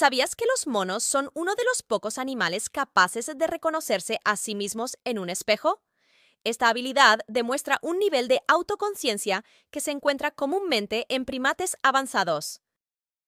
¿Sabías que los monos son uno de los pocos animales capaces de reconocerse a sí mismos en un espejo? Esta habilidad demuestra un nivel de autoconciencia que se encuentra comúnmente en primates avanzados.